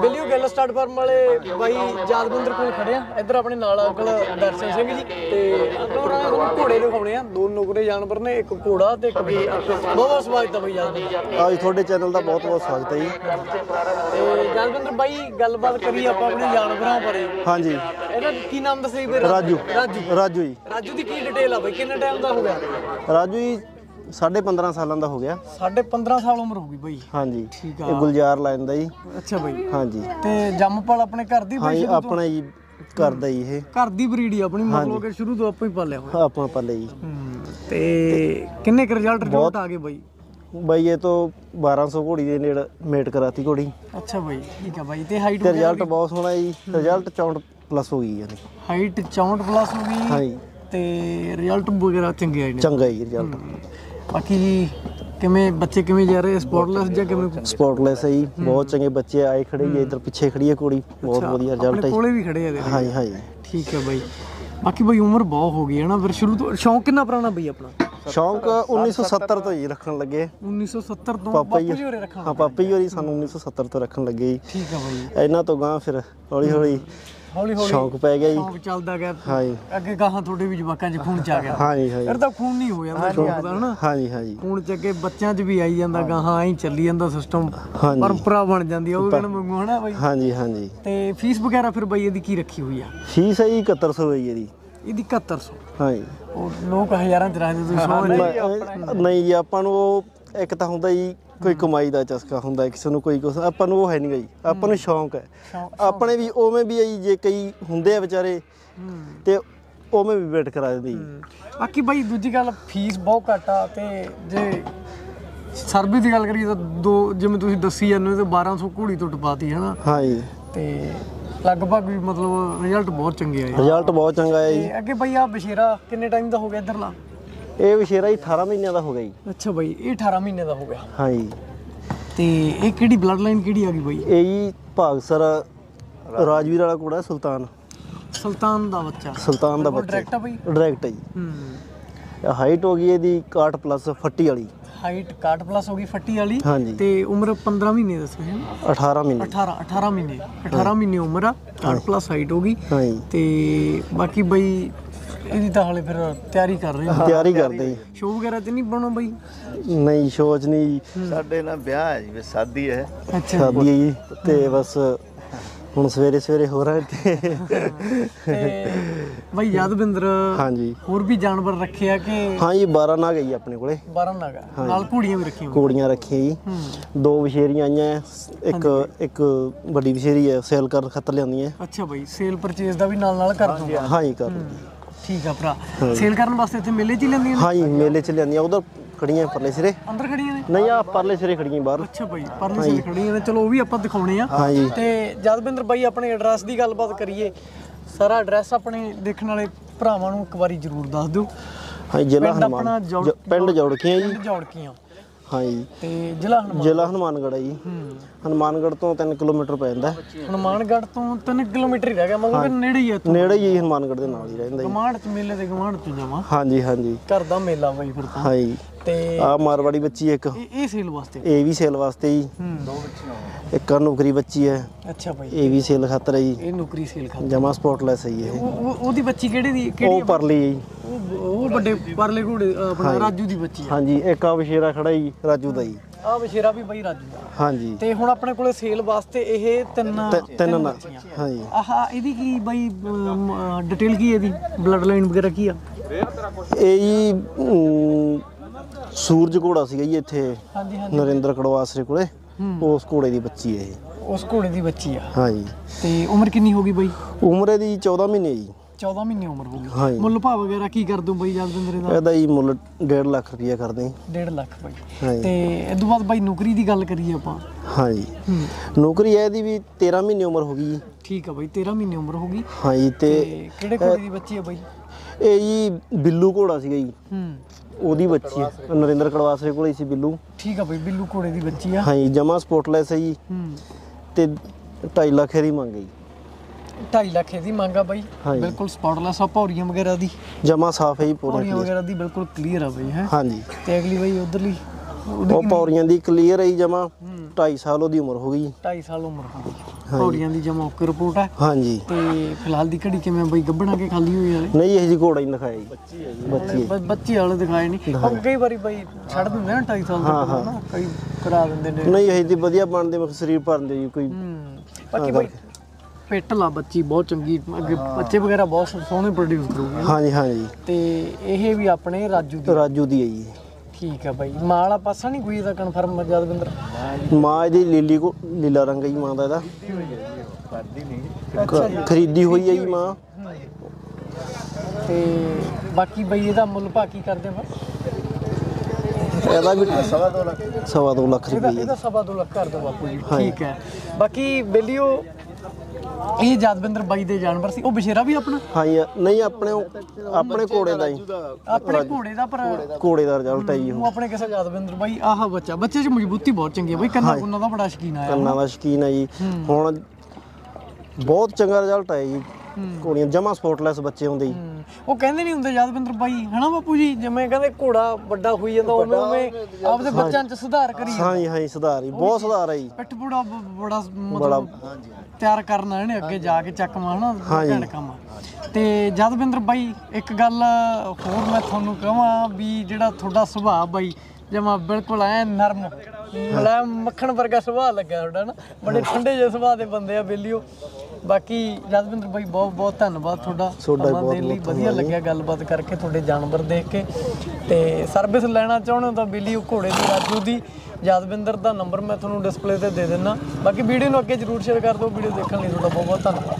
ਬਿਲਿਓ Gill start farm ਵਾਲੇ ਬਾਈ ਜਾਦਵਿੰਦਰ ਕੋਲ ਖੜੇ ਆ। ਇੱਧਰ ਆਪਣੇ ਨਾਲ ਅੰਕਲ ਦਰਸ਼ਨ ਸਿੰਘ ਜੀ ਤੇ ਅੰਕਲ ਹੋਰਾਂ ਨੇ ਤੁਹਾਨੂੰ ਘੋੜੇ ਦਿਖਾਉਣੇ ਆ। ਦੋ ਨੁਕਰੇ ਜਾਨਵਰ ਨੇ ਇੱਕ ਘੋੜਾ ਤੇ ਇੱਕ ਬੀਟ ਬਹੁਤ ਬਹੁਤ ਸਵਾਗਤ ਹੈ ਬਾਈ ਜਾਦਵਿੰਦਰ ਅੱਜ ਤੁਹਾਡੇ ਚੈਨਲ ਦਾ ਬਹੁਤ ਬਹੁਤ ਸਵਾਗਤ ਹੈ ਜੀ। ਤੇ ਜਾਦਵਿੰਦਰ ਬਾਈ ਗੱਲਬਾਤ ਕਰੀ ਆਪਾਂ ਆਪਣੇ ਜਾਨਵਰਾਂ ਬਾਰੇ। ਹਾਂਜੀ ਇਹਦਾ ਕੀ ਨਾਮ ਦੱਸਿਆ ਜੀ ਰਾਜੂ। ਰਾਜੂ। ਰਾਜੂ ਜੀ। ਰਾਜੂ ਦੀ ਕੀ ਡਿਟੇਲ ਆ ਬਾਈ? ਕਿੰਨੇ ਟਾਈਮ ਦਾ ਹੋ ਗਿਆ? ਰਾਜੂ ਜੀ ਸਾਢੇ 15 ਸਾਲਾਂ ਦਾ ਹੋ ਗਿਆ। ਸਾਢੇ 15 ਸਾਲ ਉਮਰ ਹੋ ਗਈ ਬਾਈ। ਹਾਂਜੀ। ਠੀਕ ਇਹ ਗੁਲਜ਼ਾਰ ਲਾਈਨ ਦਾ ਜੀ। ਅੱਛਾ ਬਾਈ। ਹਾਂਜੀ। ਤੇ ਜੰਮਪਲ ਆਪਣੇ ਘਰ ਦੀ ਬਾਈ ਤੋਂ? ਆਪਣਾ ਜੀ ਕਰਦਾ ਜੀ ਇਹ। ਘਰ ਦੀ ਬਰੀਡ ਹੀ ਆਪਣੀ ਮਤਲਬ ਕਿ ਸ਼ੁਰੂ ਤੋਂ ਆਪਾਂ ਹੀ ਪਾਲਿਆ ਹੋਇਆ। ਆਪਾਂ ਪੱਲੇ ਜੀ। ਤੇ ਕਿੰਨੇ ਕੁ ਰਿਜ਼ਲਟ ਰਿਜ਼ਲਟ ਆ ਗਏ ਬਾਈ? ਬਾਈ ਇਹ ਤੋਂ 1200 ਘੋੜੀ ਦੇ ਨੇੜੇ ਮੇਟ ਕਰਾਤੀ ਘੋੜੀ। ਅੱਛਾ ਬਾਈ ਠੀਕ ਆ ਬਾਈ। ਤੇ ਹਾਈਟ ਤੇ ਰਿਜ਼ਲਟ ਬਹੁਤ ਸੋਹਣਾ ਜੀ। ਰਿਜ਼ਲਟ 64 ਪਲੱਸ ਹੋ ਗਈ ਯਾਨੀ ਹਾਈਟ 64 ਪਲੱਸ ਹੋ ਗਈ। ਹਾਂਜੀ। ਤੇ ਰਿਜ਼ਲਟ ਵਗੈਰਾ ਚੰਗੇ ਆਏ ਨੇ। ਚੰਗਾ ਜੀ ਰਿਜ਼ਲਟ ਬਾਕੀ ਕਿਵੇਂ ਬੱਚੇ ਕਿਵੇਂ ਜਾ ਰਹੇ? ਸਪੋਰਟਲੈਸ ਜਾਂ ਕਿਵੇਂ? ਸਪੋਰਟਲੈਸ ਹੈ ਜੀ। ਬਹੁਤ ਚੰਗੇ ਬੱਚੇ ਆਏ ਖੜੇ ਜੀ ਇਧਰ ਪਿੱਛੇ ਖੜੀ ਹੈ ਘੋੜੀ ਬਹੁਤ ਵਧੀਆ ਰਿਜ਼ਲਟ ਹੈ ਕੋਲੇ ਵੀ ਖੜੇ ਆ ਇਹਦੇ ਹਾਂਜੀ ਹਾਂਜੀ। ਠੀਕ ਹੈ ਬਾਈ। ਬਾਕੀ ਬਾਈ ਉਮਰ ਬਹੁਤ ਹੋ ਗਈ ਹੈ ਨਾ ਫਿਰ ਸ਼ੁਰੂ ਤੋਂ ਸ਼ੌਂਕ ਕਿੰਨਾ ਪੁਰਾਣਾ ਬਈ ਆਪਣਾ? ਸ਼ੌਂਕ 1970 ਤੋਂ ਹੀ ਰੱਖਣ ਲੱਗੇ। 1970 ਤੋਂ ਪਾਪਾ ਜੀ ਹੋਰੇ ਰੱਖਾਂ ਹਾਂ ਪਾਪਾ ਜੀ ਹੋਰੀ ਸਾਨੂੰ 1970 ਤੋਂ ਰੱਖਣ ਲੱਗੇ ਜੀ। ਠੀਕ ਆ ਬਾਈ। ਇਹਨਾਂ ਤੋਂ ਗਾਂ ਫਿਰ ਹੌਲੀ ਹੌਲੀ ਹੌਲੀ ਹੌਲੀ ਸ਼ੌਂਕ ਪੈ ਗਿਆ ਜੀ। ਸ਼ੌਂਕ ਚੱਲਦਾ ਗਿਆ। ਹਾਂਜੀ ਅੱਗੇ ਗਾਹਾਂ ਤੁਹਾਡੇ ਵੀ ਜਵਾਕਾਂ 'ਚ ਖੂਨ ਚ ਆ ਗਿਆ। ਹਾਂਜੀ ਹਾਂਜੀ ਫਿਰ ਤਾਂ ਖੂਨ ਨਹੀਂ ਹੋ ਜਾਂਦਾ ਸ਼ੌਂਕ ਦਾ ਹਨਾ? ਹਾਂਜੀ ਹਾਂਜੀ ਖੂਨ ਚ ਅੱਗੇ ਬੱਚਿਆਂ 'ਚ ਵੀ ਆਈ ਜਾਂਦਾ ਗਾਹਾਂ ਐਂ ਚੱਲੀ ਜਾਂਦਾ ਸਿਸਟਮ ਪਰੰਪਰਾ ਬਣ ਜਾਂਦੀ ਆ ਉਹ ਕਹਿਣ ਮੰਗੂ ਹਨਾ ਬਾਈ? ਹਾਂਜੀ ਹਾਂਜੀ ਤੇ ਫੀਸ ਵਗੈਰਾ ਫਿਰ ਬਾਈ ਇਹਦੀ ਕੀ ਰੱਖੀ ਹੋਈ ਆ? ਫੀਸ ਹੈ ਜੀ 7100 ਹੈ ਜੀ ਇਹਦੀ। ਇਹਦੀ 7100 ਹਾਂਜੀ ਉਹ ਲੋਕ ਹਜ਼ਾਰਾਂ ਚ ਰੱਖਦੇ ਤੁਸੀਂ ਨਹੀਂ ਜੀ ਆਪਾਂ ਨੂੰ ਉਹ ਇੱਕ ਤਾਂ ਹੁੰਦਾ ਜੀ ਕੋਈ ਕਮਾਈ ਦਾ ਚਸਕਾ ਹੁੰਦਾ ਕਿਸੇ ਨੂੰ ਕੋਈ ਕੁਛ ਆਪਾਂ ਨੂੰ ਉਹ ਹੈ ਨਹੀਂ ਜੀ ਆਪਾਂ ਨੂੰ ਸ਼ੌਂਕ ਹੈ। ਆਪਣੇ ਵੀ ਉਵੇਂ ਵੀ ਹੈ ਜੀ ਕਈ ਹੁੰਦੇ ਆ ਵਿਚਾਰੇ ਹੂੰ। ਤੇ ਉਵੇਂ ਵੀ ਵੇਟ ਕਰਾ ਦਿੰਦੇ ਬਾਕੀ ਬਾਈ ਦੂਜੀ ਗੱਲ ਫੀਸ ਬਹੁਤ ਘੱਟ ਆ ਤੇ ਜੇ ਸਰਵਿਸ ਦੀ ਗੱਲ ਕਰੀਏ ਤਾਂ ਦੋ ਜਿਵੇਂ ਤੁਸੀਂ ਦੱਸੀ ਜਾਂਦੇ ਹੋ ਤੇ 1200 ਘੋੜੀ ਤੋਂ ਟਪਾਤੀ ਹਨਾ? ਹਾਂਜੀ ਤੇ ਲਗਭਗ ਵੀ ਮਤਲਬ ਰਿਜ਼ਲਟ ਬਹੁਤ ਚੰਗੇ ਆਏ। ਰਿਜ਼ਲਟ ਬਹੁਤ ਚੰਗਾ ਹੈ ਜੀ। ਤੇ ਅੱਗੇ ਬਾਈ ਆ ਬਸ਼ੇਰਾ ਕਿੰਨੇ ਟਾਈਮ ਦਾ ਹੋ ਗਿਆ ਇਧਰਲਾ? ਇਹ ਵਿਸ਼ੇਰਾ ਜੀ 18 ਮਹੀਨਿਆਂ ਦਾ ਹੋ ਗਿਆ ਜੀ। ਅੱਛਾ ਬਾਈ ਇਹ 18 ਮਹੀਨੇ ਦਾ ਹੋ ਗਿਆ। ਹਾਂਜੀ। ਤੇ ਇਹ ਕਿਹੜੀ ਬਲੱਡ ਲਾਈਨ ਕਿਹੜੀ ਆ ਗਈ ਬਾਈ? ਇਹ ਜੀ ਭਾਗਸਰ ਰਾਜਵੀਰ ਵਾਲਾ ਘੋੜਾ ਸੁਲਤਾਨ। ਸੁਲਤਾਨ ਦਾ ਬੱਚਾ। ਸੁਲਤਾਨ ਦਾ ਬੱਚਾ। ਡਾਇਰੈਕਟ ਆ ਬਾਈ। ਡਾਇਰੈਕਟ ਹੈ ਜੀ। ਹੂੰ। ਹਾਈਟ ਹੋ ਗਈ ਇਹਦੀ 61 ਪਲੱਸ ਫੱਟੀ ਵਾਲੀ। ਹਾਈਟ 61 ਪਲੱਸ ਹੋ ਗਈ ਫੱਟੀ ਵਾਲੀ। ਹਾਂਜੀ। ਤੇ ਉਮਰ 15 ਮਹੀਨੇ ਦੱਸੋ ਹੈ? 18 ਮਹੀਨੇ। 18 18 ਮਹੀਨੇ। 18 ਮਹੀਨੇ ਉਮਰ ਆ। 60 ਪਲੱਸ ਹਾਈਟ ਹੋ ਗਈ। ਹਾਂਜੀ। ਤੇ ਬਾਕੀ ਬਈ ਇਹਦੀ ਤਾਂ ਹਾਲੇ ਫਿਰ ਤਿਆਰੀ ਕਰ ਰਹੇ ਹਾਂ। ਤਿਆਰੀ ਕਰਦੇ ਜੀ ਸ਼ੋਅ ਵਗੈਰਾ ਤੇ ਨਹੀਂ ਬਣੋ ਬਈ? ਨਹੀਂ ਸੋਚ ਨਹੀਂ। ਸਾਡੇ ਨਾਲ ਵਿਆਹ ਹੈ ਜੀ ਵੀ ਸ਼ਾਦੀ ਹੈ। ਅੱਛਾ। ਸ਼ਾਦੀ ਹੈ ਜੀ ਤੇ ਬਸ ਹੁਣ ਸਵੇਰੇ ਸਵੇਰੇ ਹੋ ਰਿਹਾ ਤੇ ਤੇ ਬਈ ਯਾਦਵਿੰਦਰ ਹਾਂਜੀ। ਹੋਰ ਵੀ ਜਾਨਵਰ ਰੱਖੇ ਆ ਕਿ ਹਾਂ ਜੀ 12 ਨਾ ਗਈ ਆਪਣੇ ਕੋਲੇ। 12 ਨਾਗਾ ਨਾਲ ਘੋੜੀਆਂ ਵੀ ਰੱਖੀਆਂ ਹੋਈਆਂ। ਕੋੜੀਆਂ ਰੱਖੀਆਂ ਜੀ। ਹੂੰ। ਦੋ ਵਿਸ਼ੇਰੀਆਂ ਆਈਆਂ ਹੈ, ਇੱਕ ਇੱਕ ਵੱਡੀ ਵਿਸ਼ੇਰੀ ਹੈ ਸੇਲ ਕਰਨ ਖਾਤਰ ਲਿਆਂਦੀਆਂ ਅੱਛਾ ਬਈ ਸੇਲ ਪਰਚੇਸ ਦਾ ਵੀ ਨਾਲ ਨਾਲ ਕਰ ਦੂੰਗਾ ਹਾਂ ਜੀ ਕਰ ਠੀਕ ਆ ਭਰਾ। ਸੇਲ ਕਰਨ ਵਾਸਤੇ ਇੱਥੇ ਮੇਲੇ 'ਚ ਹੀ ਲੈਂਦੀਆਂ ਨੇ? ਹਾਂ ਜੀ ਮੇਲੇ ਚ ਲਿਆਂਦੀਆਂ ਉਧਰ ਖੜੀਆਂ ਪਰਲੇ ਸਿਰੇ। ਅੰਦਰ ਖੜੀਆਂ ਨੇ? ਨਹੀਂ ਆ ਪਰਲੇ ਸਿਰੇ ਖੜੀਆਂ ਬਾਹਰ। ਅੱਛਾ ਬਾਈ ਪਰਲੇ ਸੇਲ ਖੜੀਆਂ ਨੇ। ਚਲੋ ਉਹ ਵੀ ਆਪਾਂ ਦਿਖਾਉਣੇ ਆ। ਤੇ ਜਦਵਿੰਦਰ ਬਾਈ ਆਪਣੇ ਐਡਰੈਸ ਦੀ ਗੱਲਬਾਤ ਕਰੀਏ। ਸਾਰਾ ਐਡਰੈਸ ਆਪਣੇ ਦੇਖਣ ਵਾਲੇ ਭਰਾਵਾਂ ਨੂੰ ਇੱਕ ਵਾਰੀ ਜ਼ਰੂਰ ਦੱਸ ਦਿਓ। ਹਾਂ ਜ਼ਿਲ੍ਹਾ ਹਨੂਮਾਨ। ਪਿੰਡ ਜੋੜਕੀਆਂ ਜੀ। ਜੌੜਕੀਆਂ। ਹਾਂ ਜੀ ਤੇ ਜ਼ਿਲ੍ਹਾ ਹਨੂਮਾਨ ਜ਼ਿਲ੍ਹਾ ਹਨੂਮਾਨਗੜ੍ਹ ਹੈ ਜੀ। ਹੂੰ। ਹਨੂਮਾਨਗੜ੍ਹ ਤੋਂ 3 ਕਿਲੋਮੀਟਰ ਪੈ ਜਾਂਦਾ। ਹੈ। ਹਨੂਮਾਨਗੜ੍ਹ ਤੋਂ 3 ਕਿਲੋਮੀਟਰ ਹੀ ਰਹਿ ਗਿਆ ਮਤਲਬ ਕਿ ਨੇੜੇ ਹੀ ਹੈ ਇੱਥੋਂ। ਨੇੜੇ ਹੀ ਹਨੂਮਾਨਗੜ੍ਹ ਦੇ ਨਾਲ ਹੀ ਰਹਿੰਦਾ ਜੀ। ਗਮਾਂਡ ਚ ਮੇਲੇ ਦੇ ਗਮਾਂਡ ਚ ਜਾਵਾਂ। ਹਾਂਜੀ ਹਾਂਜੀ। ਘਰ ਦਾ ਮੇਲਾ ਬਾਈ ਫਿਰ ਤਾਂ। ਹਾਂ ਜੀ ਤੇ ਆ ਮਾਰਵਾੜੀ ਬੱਚੀ ਇੱਕ। ਇਹ ਇਹ ਸੇਲ ਵਾਸਤੇ ਇਹ ਵੀ ਸੇਲ ਵਾਸਤੇ ਜੀ। ਹੂੰ। ਇੱਕ ਆਹ ਨੌਕਰੀ ਬੱਚੀ ਹੈ। ਅੱਛਾ ਬਾਈ ਇਹ ਵੀ ਸੇਲ ਖਾਤਰ ਹੈ ਜੀ। ਇਹ ਨੌਕਰੀ ਸੇਲ ਖਾ ਜਮਾ ਸਪੋਰਟਲੈਸ ਹੈ ਜੀ ਇਹ। ਉਹ ਉਹ- ਉਹਦੀ ਬੱਚੀ ਕਿਹੜੀ ਦੀ ਕਿਹੜੀ ਉਹ ਪਰਲੀ ਹੈ ਜੀ। ਉਹ ਉਹ ਵੱਡੇ ਪਰਲੇ ਘੋੜੇ ਆਪਣਾ ਰਾਜੂ ਦੀ ਬੱਚੀ ਆ। ਹਾਂਜੀ ਇੱਕ ਆ ਵਿਸ਼ੇਰਾ ਖੜਾ ਜੀ ਰਾਜੂ ਦਾ ਜੀ। ਆ ਬਸ਼ੇਰਾ ਵੀ ਬਾਈ ਰਾਜੂ ਦਾ। ਹਾਂਜੀ। ਤੇ ਹੁਣ ਆਪਣੇ ਕੋਲੇ ਸੇਲ ਵਾਸਤੇ ਇਹ ਤਿੰਨ ਤ- ਤਿੰਨ ਨਾ ਬੱਚੀਆਂ। ਹਾਂਜੀ ਆਹਾ ਇਹਦੀ ਕੀ ਬਾਈ ਡਿਟੇਲ ਕੀ ਹੈ ਇਹਦੀ? ਬਲੱਡ ਲਾਈਨ ਵਗੈਰਾ ਕੀ ਆ? ਇਹ ਜੀ ਅਮ, ਸੂਰਜ ਘੋੜਾ ਸੀਗਾ ਜੀ ਇੱਥੇ ਹਾਂਜੀ ਹਾਂਜੀ। ਨਰਿੰਦਰ ਕੜਵਾਸਰੇ ਕੋਲੇ। ਹੂੰ। ਉਸ ਘੋੜੇ ਦੀ ਬੱਚੀ ਹੈ ਇਹ। ਉਸ ਘੋੜੇ ਦੀ ਬੱਚੀ ਆ। ਹਾਂਜੀ। ਤੇ ਉਮਰ ਕਿੰਨੀ ਹੋ ਗਈ ਬਾਈ? ਉਮਰ ਇਹਦੀ 14 ਮਹੀਨੇ ਜੀ। 14 ਮਹੀਨੇ ਉਮਰ ਹੋ ਗਈ। ਮੁੱਲ ਭਾਅ ਵਗੈਰਾ ਕੀ ਕਰ ਦੂੰ ਬਾਈ ਜਸਵਿੰਦਰ ਦਾ ਇਹਦਾ ਜੀ ਮੁੱਲ 1.5 ਲੱਖ ਰੁਪਇਆ ਕਰਦੇ ਜੀ 1.5 ਲੱਖ ਬਾਈ। ਤੇ ਇਸ ਤੋਂ ਬਾਅਦ ਬਾਈ ਨੌਕਰੀ ਦੀ ਗੱਲ ਕਰੀਏ ਆਪਾਂ। ਹਾਂਜੀ। ਹੂੰ। ਨੌਕਰੀ ਹੈ ਇਹਦੀ ਵੀ 13 ਮਹੀਨੇ ਉਮਰ ਹੋ ਗਈ ਠੀਕ ਆ ਬਾਈ 13 ਮਹੀਨੇ ਉਮਰ ਹੋ ਗਈ। ਹਾਂਜੀ ਤੇ ਕਿਹੜੇ ਘੋੜੇ ਦੀ ਬੱਚੀ ਆ ਬਾਈ? ਇਹ ਜੀ ਬਿੱਲੂ ਘੋੜਾ ਸੀਗਾ ਜੀ। ਹੂੰ। ਉਹਦੀ ਬੱਚੀ ਹੈ। ਨਰਿੰਦਰ ਕੜਵਾਸਰੇ ਕੋਲੇ ਸੀ ਬਿੱਲੂ। ਠੀਕ ਆ ਬਾਈ ਬਿੱਲੂ ਘੋੜੇ ਦੀ ਬੱਚੀ ਆ। ਹਾਂਜੀ ਜਮਾ ਸਪੋਰਟਲੈਸ ਹੈ ਜੀ। ਹੂੰ। ਤੇ 2.5 ਲੱਖ ਦੀ ਮੰਗ ਹੈ ਜੀ। 2.5 ਲੱਖ ਇਹਦੀ ਮੰਗ ਆ ਬਾਈ। ਬਿਲਕੁਲ ਸਪੌਟਲੈਸ ਆ ਪੌੜੀਆਂ ਵਗੈਰਾ ਦੀ। ਜਮਾ ਸਾਫ਼ ਹੈ ਜੀ ਪੂਰਾ ਪੌੜੀਆਂ। ਵਗੈਰਾ ਦੀ ਬਿਲਕੁਲ ਕਲੀਅਰ ਆ ਬਾਈ ਹੈ। ਹਾਂਜੀ। ਤੇ ਅਗਲੀ ਬਾਈ ਉਧਰਲੀ ਉਹ ਪੌੜੀਆਂ ਦੀ ਕਲੀਅਰ ਹੈ ਜਮਾ 2.5 ਸਾਲ ਉਹਦੀ ਉਮਰ ਹੋ ਗਈ 2.5 ਸਾਲ ਉਮਰ ਹੋ ਗਈ। ਘੋੜੀਆਂ ਦੀ ਜਮਾ ਓਕੇ ਰਿਪੋਰਟ ਹੈ ਹਾਂਜੀ। ਤੇ ਫਿਲਹਾਲ ਦੀ ਘੜੀ ਕਿਵੇਂ ਬਈ? ਗੱਭਣਾ ਕੇ ਖਾਲੀ ਹੋਈ ਵਾਲੇ ਨਹੀਂ ਇਹ ਜੀ ਘੋੜਾ ਹੀ ਦਿਖਾਇਆ ਜੀ। ਬੱਚੀ ਹੈ ਜੀ। ਬੱਚੇ ਵਾਲੇ ਦਿਖਾਏ ਨਹੀਂ ਉਹ ਕਈ ਵਾਰੀ ਬਈ ਛੱਡ ਦਿੰਦੇ ਨਾ 2.5 ਸਾਲ ਦੇ ਨਾ ਕਈ ਕਰਾ ਦਿੰਦੇ ਨੇ। ਨਹੀਂ ਇਹ ਜੀ ਵਧੀਆ ਬਣਦੇ ਮਖ ਸਰੀਰ ਭਰਦੇ ਜੀ ਕੋਈ ਬਾਕੀ ਬਈ ਪਿੱਟ ਲਾ ਬੱਚੀ ਬਹੁਤ ਚੰਗੀ। ਅੱਗੇ ਬੱਚੇ ਵਗੈਰਾ ਬਹੁਤ ਸੋਹਣੇ ਪ੍ਰੋਡਿਊਸ ਕਰੂਗੀ। ਹਾਂਜੀ ਹਾਂਜੀ। ਤੇ ਇਹ ਵੀ ਆਪਣੇ ਰਾਜੂ ਦੀ ਰਾਜੂ ਦੀ ਹੈ ਜੀ। ਠੀਕ ਆ ਬਾਈ। ਮਾਂ ਵਾਲਾ ਪਾਸਾ ਨਹੀਂ ਕੋਈ ਇਹਦਾ ਕਨਫਰਮ ਜਦਵਿੰਦਰ ਮਾਂ ਇਹਦੀ ਲੀਲੀ ਕੋ ਲੀਲਾ ਰੰਗ ਹੈ ਜੀ ਮਾਂ ਦਾ ਇਹਦਾ। ਖਰੀਦੀ ਹੋਈ ਹੈ ਜੀ ਮਾਂ। ਤੇ ਬਾਕੀ ਬਈ ਇਹਦਾ ਮੁੱਲ ਭਾ ਕੀ ਕਰਦੇ ਆ ਇਹਦਾ ਵੀ ਸਵਾ 2 ਲੱਖ। ਸਵਾ 2 ਲੱਖ ਇਹਦਾ ਰੁਪਏ ਇਹਦਾ ਸਵਾ ਦੋ ਲੱਖ ਕਰ ਦੋ ਬਾਪੂ ਜੀ। ਠੀਕ ਹੈ। ਬਾਕੀ ਬੇਲੀਓ ਇਹ ਜਦਵਿੰਦਰ ਬਾਈ ਦੇ ਜਾਨਵਰ ਸੀ ਉਹ ਬਸ਼ੇਰਾ ਵੀ ਆਪਣਾ? ਹਾਂ ਜੀ ਨਹੀਂ ਆਪਣੇ ਉਹ- ਆਪਣੇ ਘੋੜੇ ਦਾ ਜੀ। ਆਪਣੇ ਘੋੜੇ ਦਾ ਪਰ ਘੋੜੇ ਦਾ ਰਿਜ਼ਲਟ ਹੈ ਜੀ ਉਹ। ਉਹ ਆਪਣੇ ਕਿਸੇ ਜਦਵਿੰਦਰ ਬਾਈ ਆਹ ਬੱਚਾ। ਬੱਚੇ 'ਚ ਮਜ਼ਬੂਤੀ ਬਹੁਤ ਚੰਗੀ ਹੈ ਬਈ ਕੰਨਾ ਕੁੰਨਾ ਦਾ ਬੜਾ ਸ਼ਕੀਨ ਆਇਆ ਕੰਨਾਂ ਦਾ ਸ਼ਕੀਨ ਹੈ ਜੀ। ਹੁਣ ਬਹੁਤ ਚੰਗਾ ਰਿਜ਼ਲਟ ਆਇਆ ਜੀ। ਘੋੜੀਆਂ ਜਮਾ ਸਪੋਰਟਲੈਸ ਬੱਚੇ ਹੁੰਦੇ ਜੀ ਹੂੰ। ਉਹ ਕਹਿੰਦੇ ਨਹੀਂ ਹੁੰਦੇ ਜਦਵਿੰਦਰ ਬਾਈ ਹਨਾ ਬਾਪੂ ਜੀ? ਜਿਵੇਂ ਕਹਿੰਦੇ ਘੋੜਾ ਵੱਡਾ ਹੋਈ ਜਾਂਦਾ ਉਵੇਂ ਉਵੇਂ ਆਪਦੇ ਬੱਚਿਆਂ 'ਚ ਸੁਧਾਰ ਕਰੀ ਹਾਂ ਜੀ ਹਾਂ ਜੀ ਸੁਧਾਰ ਜੀ ਬਹੁਤ ਸੁਧਾਰ ਹੈ ਜੀ। ਪਿੱਠ ਪੂੜਾ ਬ- ਬੜਾ ਮਤਲਬ ਤਿਆਰ ਕਰਨਾ ਇਹਨੇ ਅੱਗੇ ਜਾ ਕੇ ਚੱਕਵਾ ਹਨਾ ਘੈਂਟ ਕੰਮ। ਤੇ ਜਦਵਿੰਦਰ ਬਾਈ ਇੱਕ ਗੱਲ ਹੋਰ ਮੈਂ ਤੁਹਾਨੂੰ ਕਹਾਂ ਵੀ ਜਿਹੜਾ ਤੁਹਾਡਾ ਸੁਭਾਅ ਬਾਈ ਜਮਾ ਬਿਲਕੁਲ ਐ ਨਰਮ ਮਲਾ ਮੱਖਣ ਵਰਗਾ ਸੁਭਾਅ ਲੱਗਿਆ ਤੁਹਾਡਾ ਨਾ। ਬੜੇ ਠੰਡੇ ਜਿਹੇ ਸੁਭਾਅ ਦੇ ਬੰਦੇ ਆ ਬੇਲੀਓ। ਬਾਕੀ ਜਦਵਿੰਦਰ ਬਾਈ ਬਹੁਤ ਬਹੁਤ ਧੰਨਵਾਦ ਤੁਹਾਡਾ। ਤੁਹਾਡਾ ਸਮਾਂ ਦੇਣ ਲਈ ਵਧੀਆ ਲੱਗਿਆ ਗੱਲਬਾਤ ਕਰਕੇ ਤੁਹਾਡੇ ਜਾਨਵਰ ਦੇਖ ਕੇ। ਤੇ ਸਰਵਿਸ ਲੈਣਾ ਚਾਹੁੰਦੇ ਹੋ ਤਾਂ ਬੇਲੀਓ ਘੋੜੇ ਦੀ ਰਾਜੂ ਦੀ ਯਾਦਵਿੰਦਰ ਦਾ ਨੰਬਰ ਮੈਂ ਤੁਹਾਨੂੰ ਡਿਸਪਲੇ ਤੇ ਦੇ ਦਿੰਦਾ ਬਾਕੀ ਵੀਡੀਓ ਨੂੰ ਅੱਗੇ ਜਰੂਰ ਸ਼ੇਅਰ ਕਰ ਦਿਓ ਵੀਡੀਓ ਦੇਖਣ ਲਈ ਤੁਹਾਡਾ ਬਹੁਤ ਬਹੁਤ ਧੰਨਵਾਦ।